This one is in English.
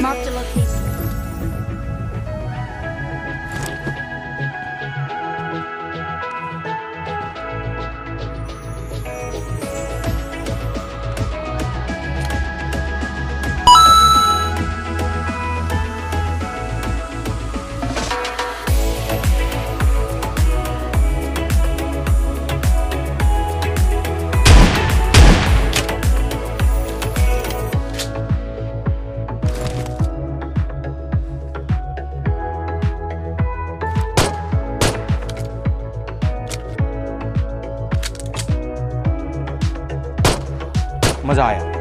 Mark the location. मज़ा आया।